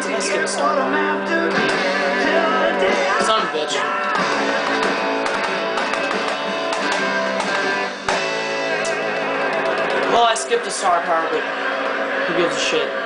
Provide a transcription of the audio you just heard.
Son of a bitch. Well, I skipped the star power, but who gives a shit?